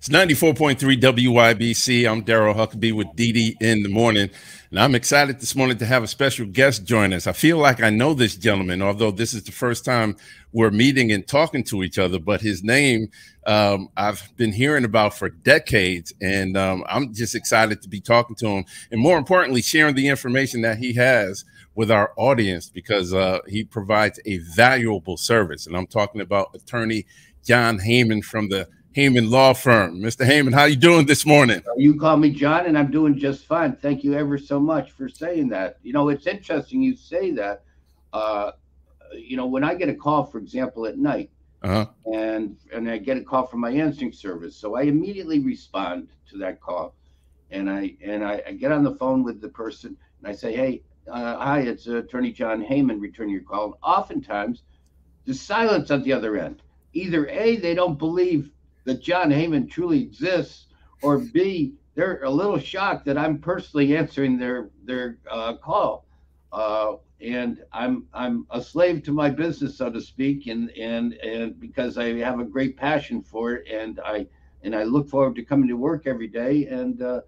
It's 94.3 WYBC. I'm Darryl Huckaby with DD in the morning. And I'm excited this morning to have a special guest join us. I feel like I know this gentleman, although this is the first time we're meeting and talking to each other. But his name um, I've been hearing about for decades. And um, I'm just excited to be talking to him. And more importantly, sharing the information that he has with our audience because uh, he provides a valuable service. And I'm talking about attorney John Haymond from the Haymond Law Firm. Mr. Haymond, how are you doing this morning? You call me John, and I'm doing just fine. Thank you ever so much for saying that. You know, it's interesting you say that. Uh, you know, when I get a call, for example, at night, uh-huh. and and I get a call from my answering service, so I immediately respond to that call, and I and I, I get on the phone with the person, and I say, "Hey, uh, hi, it's Attorney John Haymond returning your call." And oftentimes, the silence at the other end. Either a, they don't believe that John Haymond truly exists, or B, they're a little shocked that I'm personally answering their their uh, call. Uh, and I'm I'm a slave to my business, so to speak, and and and because I have a great passion for it, and I and I look forward to coming to work every day. And uh,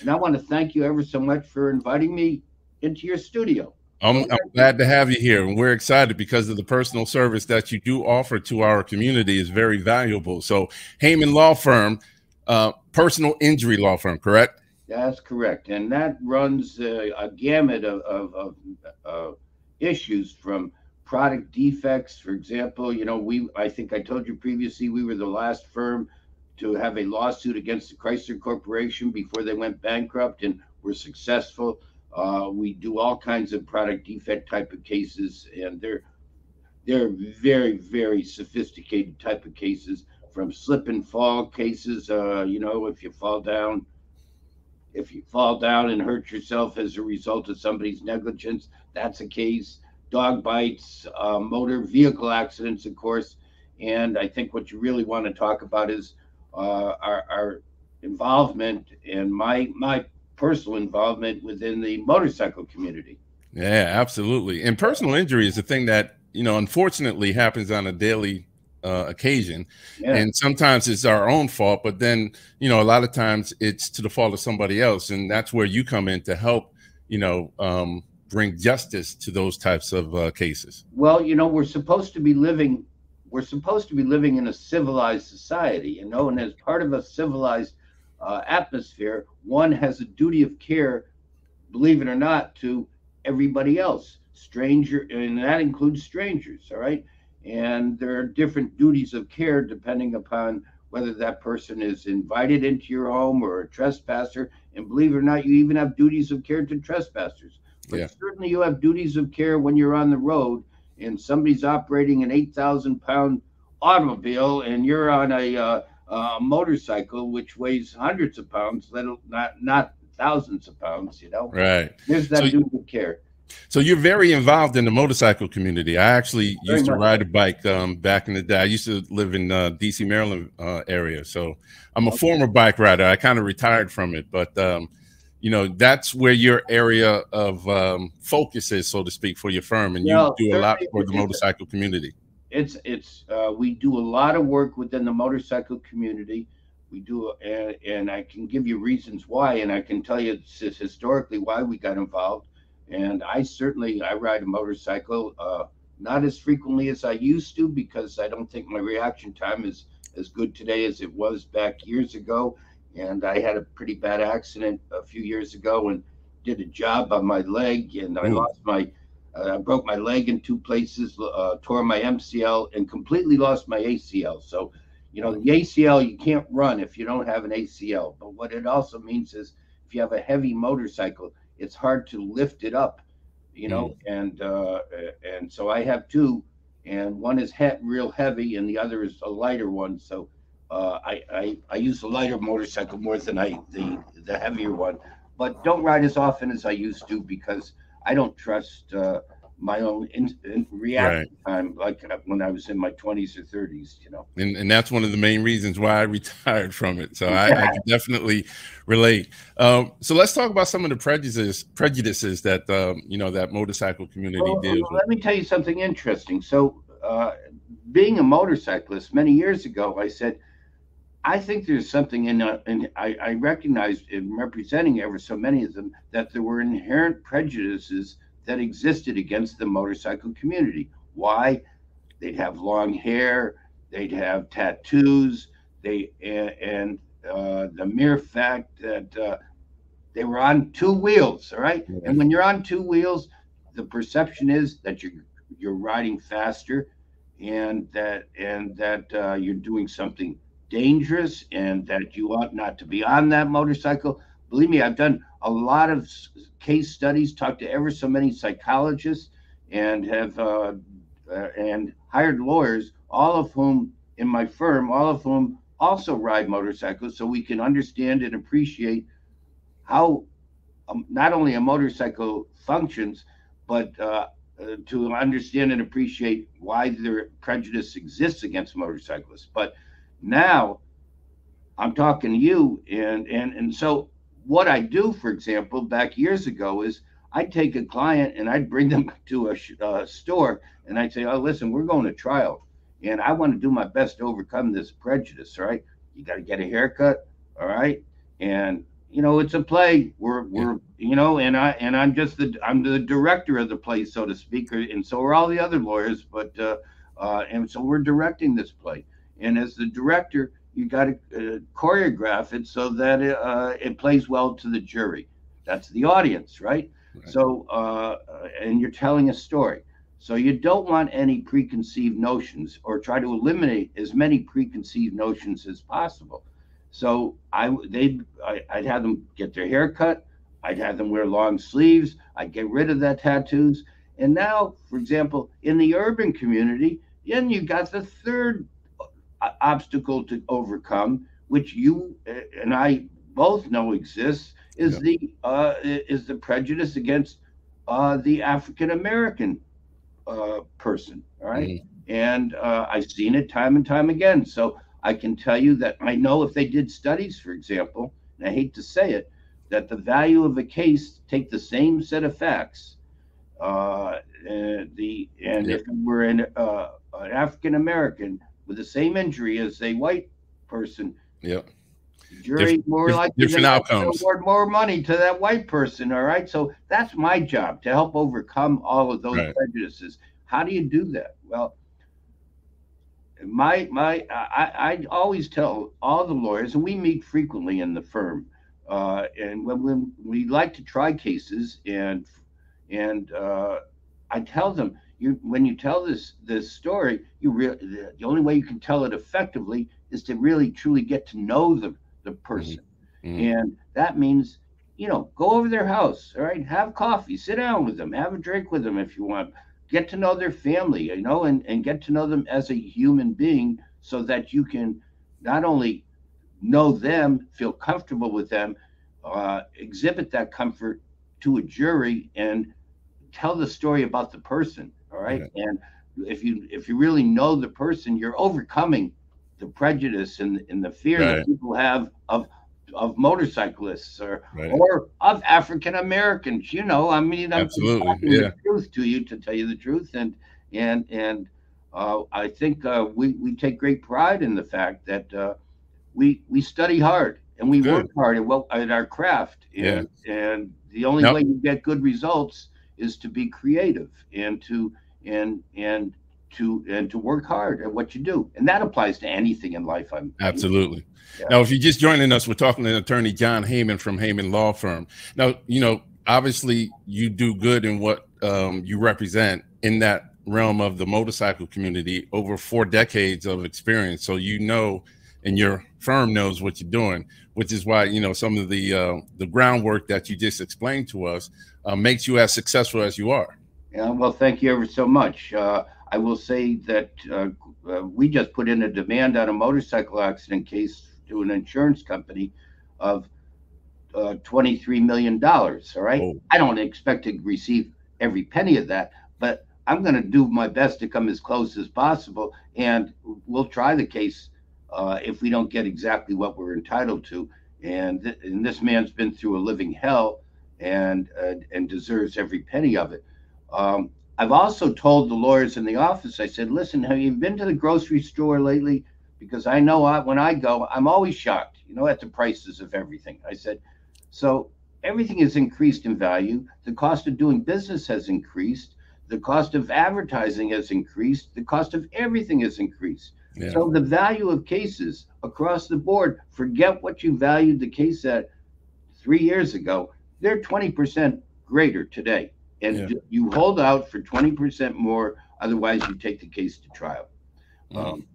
and I want to thank you ever so much for inviting me into your studio. I'm, I'm, glad to have you here, and we're excited because of the personal service that you do offer to our community is very valuable. So, Haymond Law Firm, uh, personal injury law firm, correct? That's correct, and that runs uh, a gamut of, of, of uh, issues from product defects. For example, you know, we I think I told you previously we were the last firm to have a lawsuit against the Chrysler Corporation before they went bankrupt, and were successful. Uh, we do all kinds of product defect type of cases, and they're they're very very sophisticated type of cases from slip and fall cases. Uh, you know, if you fall down, if you fall down and hurt yourself as a result of somebody's negligence, that's a case. Dog bites, uh, motor vehicle accidents, of course. And I think what you really want to talk about is uh, our, our involvement and my my personal involvement within the motorcycle community. Yeah, absolutely. And personal injury is a thing that, you know, unfortunately happens on a daily uh, occasion. Yeah. And sometimes it's our own fault, but then, you know, a lot of times it's to the fault of somebody else. And that's where you come in to help, you know, um, bring justice to those types of uh, cases. Well, you know, we're supposed to be living, we're supposed to be living in a civilized society, you know, and as part of a civilized uh, atmosphere, one has a duty of care, believe it or not, to everybody else, stranger, and that includes strangers. All right, and there are different duties of care depending upon whether that person is invited into your home or a trespasser. And believe it or not, you even have duties of care to trespassers. But yeah. certainly, you have duties of care when you're on the road and somebody's operating an 8,000 pound automobile and you're on a uh, uh, motorcycle, which weighs hundreds of pounds, little not not thousands of pounds. You know, right? There's that so, duty of care. So you're very involved in the motorcycle community. I actually very used to ride a bike um, back in the day. I used to live in uh, D.C., Maryland uh, area, so I'm a okay. former bike rider. I kind of retired from it, but um, you know that's where your area of um, focus is, so to speak, for your firm, and you do a lot for the motorcycle community it's it's uh, we do a lot of work within the motorcycle community. We do, and, and I can give you reasons why, and I can tell you historically why we got involved. And I certainly I ride a motorcycle, uh, not as frequently as I used to because I don't think my reaction time is as good today as it was back years ago. And I had a pretty bad accident a few years ago and did a job on my leg, and I lost my I broke my leg in two places, uh, tore my MCL, and completely lost my ACL. So, you know, the ACL, you can't run if you don't have an ACL. But what it also means is if you have a heavy motorcycle, it's hard to lift it up, you know. Mm. And uh, and so I have two, and one is he- real heavy, and the other is a lighter one. So uh, I, I I use the lighter motorcycle more than I the the heavier one, but don't ride as often as I used to because I don't trust uh, my own in, in reaction right. time like uh, when I was in my 20s or 30s, you know. And, and that's one of the main reasons why I retired from it. So I, I can definitely relate. Um, so let's talk about some of the prejudices prejudices that um, you know that motorcycle community well, deals well, Let me tell you something interesting. So uh, being a motorcyclist many years ago, I said I think there's something in, uh, and I, I recognized in representing ever so many of them that there were inherent prejudices that existed against the motorcycle community. Why? They'd have long hair, they'd have tattoos, they and, and uh, the mere fact that uh, they were on two wheels, all right. Yeah. And when you're on two wheels, the perception is that you're you're riding faster, and that and that uh, you're doing something dangerous, and that you ought not to be on that motorcycle. Believe me, I've done a lot of case studies, talked to ever so many psychologists, and have uh, uh, and hired lawyers, all of whom in my firm, all of whom also ride motorcycles, so we can understand and appreciate how um, not only a motorcycle functions, but uh, uh, to understand and appreciate why their prejudice exists against motorcyclists. But now I'm talking to you, and and and so what I do, for example, back years ago is I'd take a client and I'd bring them to a uh, store and I'd say, "Oh, listen, we're going to trial, and I want to do my best to overcome this prejudice. Right? you got to get a haircut, all right, and you know it's a play we're we're you know and i and i'm just the i'm the director of the play so to speak and so are all the other lawyers but uh, uh and so we're directing this play and as the director you got to uh, choreograph it so that it, uh, it plays well to the jury that's the audience right, right. so uh, and you're telling a story so you don't want any preconceived notions or try to eliminate as many preconceived notions as possible so I they I, would have them get their hair cut. I'd have them wear long sleeves. I'd get rid of that tattoos. And now, for example, in the urban community, then you got the third obstacle to overcome, which you uh, and I both know exists, is yeah. the uh, is the prejudice against uh, the African American uh, person. All right, mm. and uh, I've seen it time and time again. So I can tell you that I know if they did studies, for example, and I hate to say it, that the value of a case take the same set of facts. Uh, and the and yeah. if it were an, uh, an African American with the same injury as a white person, yeah, jury more likely different outcomes. award more money to that white person. All right, so that's my job to help overcome all of those right. prejudices. How do you do that? Well, my my I, I always tell all the lawyers, and we meet frequently in the firm, uh, and when, when we like to try cases, and and uh, I tell them you when you tell this this story, you really the, the, only way you can tell it effectively is to really truly get to know the the person, mm-hmm. mm-hmm. and that means you know go over their house, all right, have coffee, sit down with them, have a drink with them if you want get to know their family, you know, and, and get to know them as a human being so that you can not only know them, feel comfortable with them, uh, exhibit that comfort to a jury and tell the story about the person. Right. Okay. And if you if you really know the person, you're overcoming the prejudice and, and the fear right. that people have of of motorcyclists or right. or of African Americans. You know, I mean, I'm absolutely yeah. the truth to you to tell you the truth, and and and uh, I think uh, we we take great pride in the fact that uh, we we study hard and we good. work hard at well at our craft, and yeah. and the only way you get good results is to be creative and to and and to and to work hard at what you do. And that applies to anything in life i'm absolutely. Yeah. now if you're just joining us we're talking to attorney john haymond from haymond law firm. Now you know obviously you do good in what um, you represent in that realm of the motorcycle community over four decades of experience. So you know and your firm knows what you're doing which is why you know some of the uh, the groundwork that you just explained to us uh, makes you as successful as you are yeah well thank you ever so much uh, I will say that uh, uh, we just put in a demand on a motorcycle accident case to an insurance company of uh, $23 million. All right. Oh. I don't expect to receive every penny of that, but I'm going to do my best to come as close as possible. And we'll try the case uh, if we don't get exactly what we're entitled to. And, th- and this man's been through a living hell and, uh, and deserves every penny of it. Um, I've also told the lawyers in the office, I said, listen, have you been to the grocery store lately? because I know I, when I go, I'm always shocked, you know, at the prices of everything. I said, so everything has increased in value. The cost of doing business has increased. The cost of advertising has increased. The cost of everything has increased. Yeah. So the value of cases across the board, forget what you valued the case at three years ago, they're 20% greater today. And yeah. you hold out for 20% more, otherwise, you take the case to trial. Mm. Um,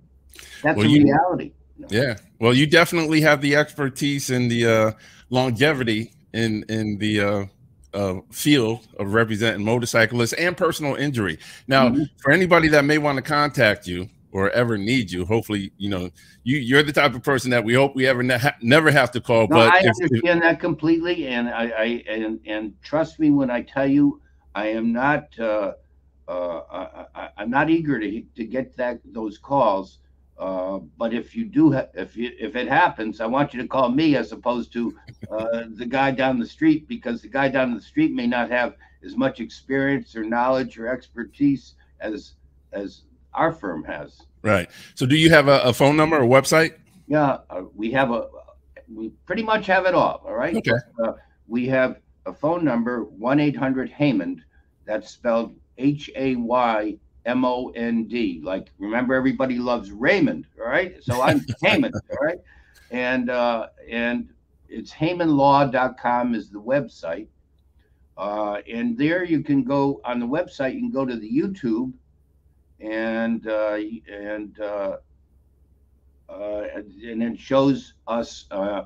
that's well, a you, reality. Yeah. Well, you definitely have the expertise and the uh, longevity in in the uh, uh, field of representing motorcyclists and personal injury. Now, mm-hmm. for anybody that may want to contact you or ever need you, hopefully, you know, you you're the type of person that we hope we ever ne- ha- never have to call. No, but I if, understand if, that completely, and I, I and and trust me when I tell you, I am not. Uh, uh, I, am not eager to to get that those calls. Uh, but if you do, ha- if you, if it happens, I want you to call me as opposed to uh, the guy down the street because the guy down the street may not have as much experience or knowledge or expertise as as our firm has. Right. So, do you have a, a phone number or website? Yeah, uh, we have a. We pretty much have it all. All right. Okay. Uh, we have a phone number one eight hundred Haymond. That's spelled H A Y M O N D. Like remember, everybody loves Raymond. All right. So I'm Haymond. All right. And uh, and it's HaymondLaw.com is the website. Uh, and there you can go on the website. You can go to the YouTube and uh, and uh, uh, and it shows us. Uh,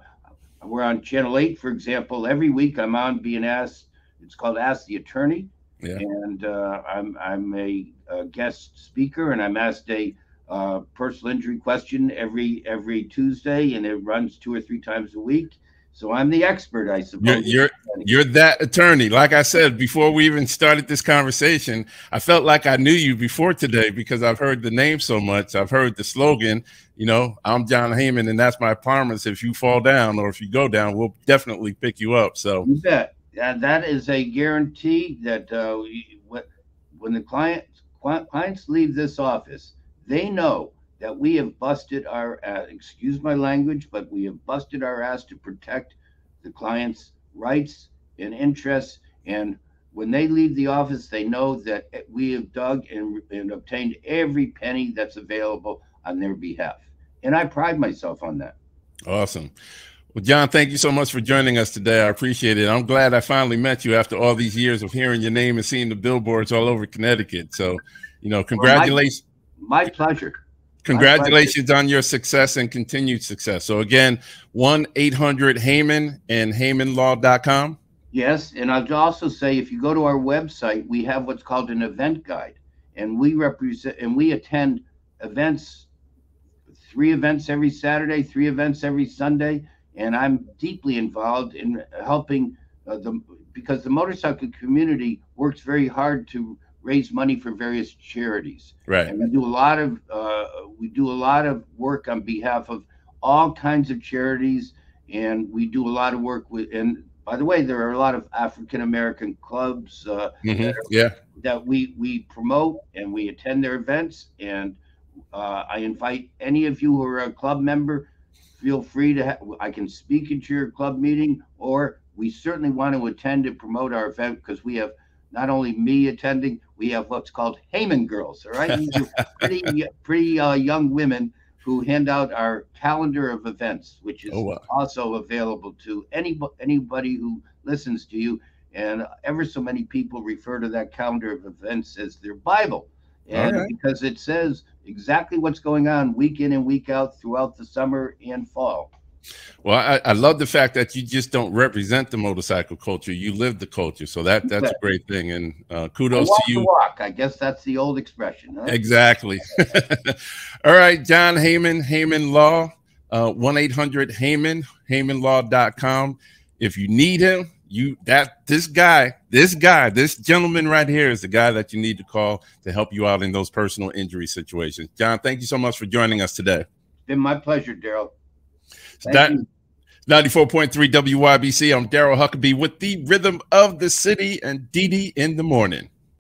we're on channel eight, for example. Every week, I'm on being asked. It's called Ask the Attorney, yeah. and uh, I'm I'm a, a, guest speaker, and I'm asked a uh, personal injury question every every Tuesday, and it runs two or three times a week. So I'm the expert, I suppose. You're, you're, you're that attorney. Like I said before we even started this conversation, I felt like I knew you before today because I've heard the name so much. I've heard the slogan. You know, I'm John Haymond, and that's my promise. If you fall down or if you go down, we'll definitely pick you up. So you bet. that is a guarantee that uh, when the client clients leave this office, they know that we have busted our uh, excuse my language but we have busted our ass to protect the client's rights and interests and when they leave the office they know that we have dug and, and obtained every penny that's available on their behalf and i pride myself on that awesome well, John, thank you so much for joining us today. I appreciate it. I'm glad I finally met you after all these years of hearing your name and seeing the billboards all over Connecticut. So, you know, congratulations. Well, my, my pleasure. Congratulations on your success and continued success. So again, 1-800-HAYMOND and HaymondLaw.com. Yes, and I'll also say if you go to our website, we have what's called an event guide, and we represent and we attend events, three events every Saturday, three events every Sunday, and I'm deeply involved in helping uh, the because the motorcycle community works very hard to raise money for various charities. Right. And we do a lot of uh, we do a lot of work on behalf of all kinds of charities, and we do a lot of work with. And by the way, there are a lot of African American clubs. Uh, mm-hmm. that are, yeah. That we we promote and we attend their events, and uh, I invite any of you who are a club member. Feel free to. Ha- I can speak at your club meeting, or we certainly want to attend and promote our event because we have not only me attending, we have what's called Haymond girls. All right, these are pretty pretty uh, young women who hand out our calendar of events, which is oh, wow. also available to any anybody who listens to you. And ever so many people refer to that calendar of events as their Bible, and right. because it says exactly what's going on week in and week out throughout the summer and fall. Well, I, I, love the fact that you just don't represent the motorcycle culture; you live the culture. So that that's a great thing, and uh, kudos to you. walk, I guess that's the old expression. Huh? Exactly. All right, John Haymond, Haymond Law, uh, one eight hundred Haymond, HaymondLaw.com. If you need him, you that this guy, this guy, this gentleman right here is the guy that you need to call to help you out in those personal injury situations. John, thank you so much for joining us today. It's been my pleasure, Darryl. That 94.3 WYBC. I'm Darryl Huckaby with the rhythm of the city and Dee Dee in the morning.